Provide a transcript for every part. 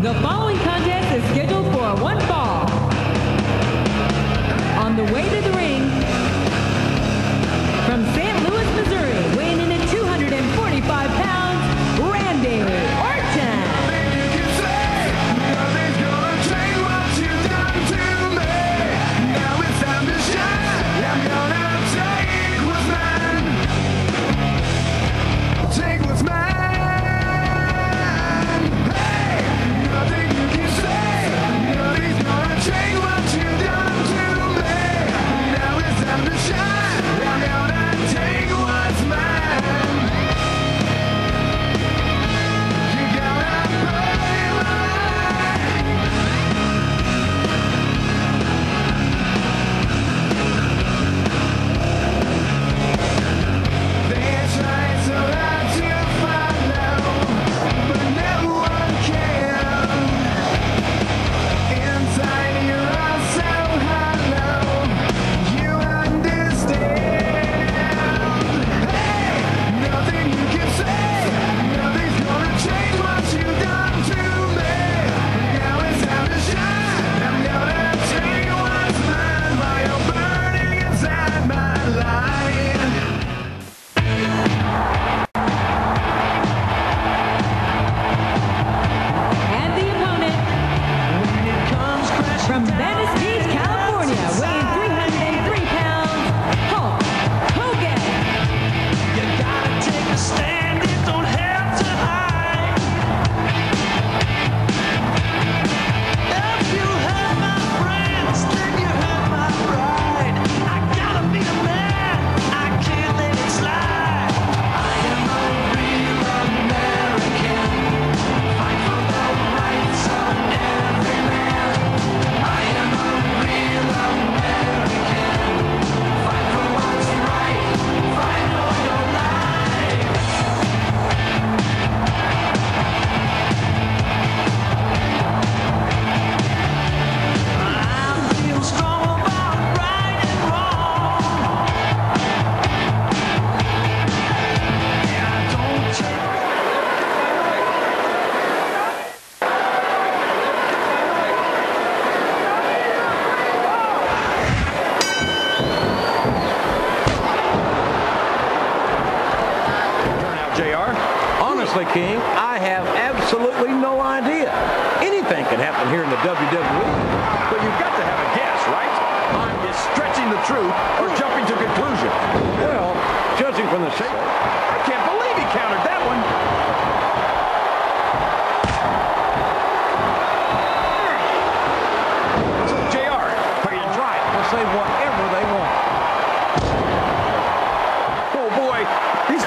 The following contest King, I have absolutely no idea. Anything can happen here in the WWE. But you've got to have a guess, right? Is stretching the truth or jumping to conclusion? Well, judging from the shape, I can't believe he countered that one. So, JR, try it? they'll say whatever they want. Oh boy, these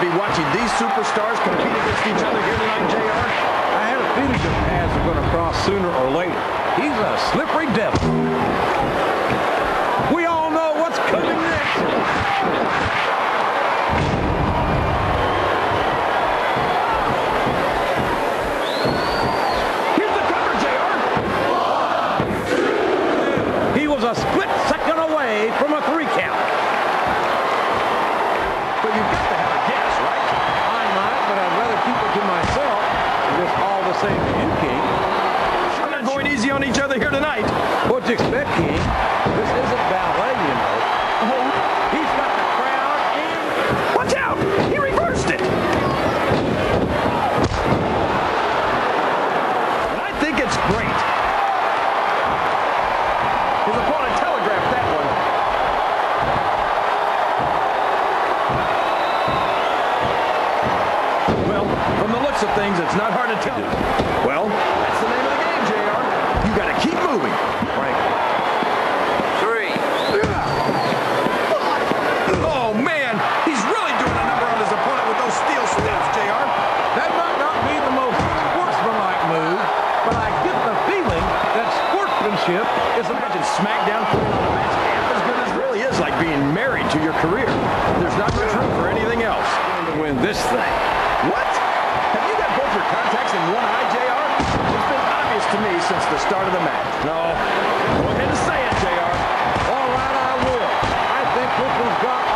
be watching these superstars compete against each other here tonight, JR? I had a feeling their paths were going to cross sooner or later. He's a slippery devil. We all know what's coming next. Here's the cover, JR. He was a split second away from a three count. But you've got to have a guess, right? I might, but I'd rather keep it to myself. Just all the same to you, King. We're not going on here tonight. What you expect, King? This isn't ballet, you know. Oh, he's got the crowd in. Watch out! He reversed it! And I think it's great. His opponent telegraphed that one. Well, from the looks of things, it's not hard to tell. Well, SmackDown putting on a match half as good as really is like being married to your career. There's not much room for anything else to win this thing. What? Have you got both your contacts in one eye, JR? It's been obvious to me since the start of the match. No. Go ahead and say it, JR. All right, I will. I think Brooklyn's got